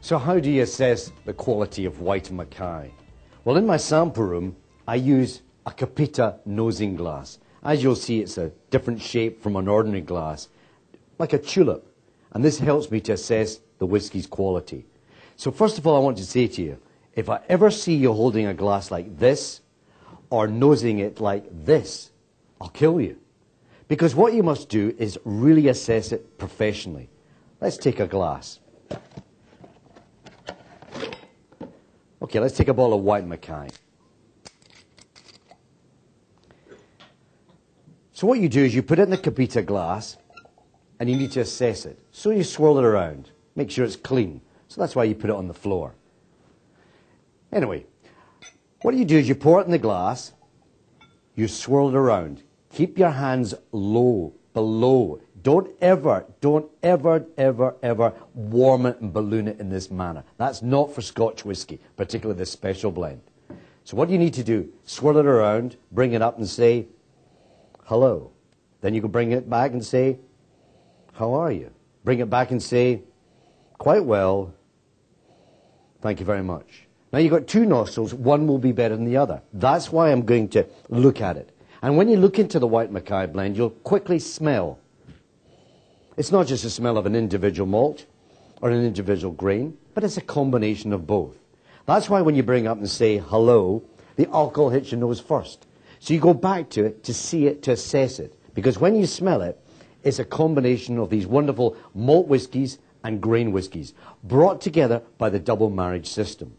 So how do you assess the quality of Whyte Mackay? Well, in my sample room, I use a Copita nosing glass. As you'll see, it's a different shape from an ordinary glass, like a tulip. And this helps me to assess the whiskey's quality. So first of all, I want to say to you, if I ever see you holding a glass like this, or nosing it like this, I'll kill you. Because what you must do is really assess it professionally. Let's take a glass. Okay, let's take a bottle of Whyte Mackay. So what you do is you put it in the Copita glass and you need to assess it. So you swirl it around, make sure it's clean. So that's why you put it on the floor. Anyway, what you do is you pour it in the glass, you swirl it around. Keep your hands low, below. Don't ever, don't ever, ever, ever warm it and balloon it in this manner. That's not for Scotch whisky, particularly this special blend. So what you need to do? Swirl it around, bring it up and say, hello. Then you can bring it back and say, how are you? Bring it back and say, quite well. Thank you very much. Now you've got two nostrils, one will be better than the other. That's why I'm going to look at it. And when you look into the Whyte Mackay blend, you'll quickly smell. It's not just the smell of an individual malt or an individual grain, but it's a combination of both. That's why when you bring up and say hello, the alcohol hits your nose first. So you go back to it to see it, to assess it. Because when you smell it, it's a combination of these wonderful malt whiskies and grain whiskies brought together by the double marriage system.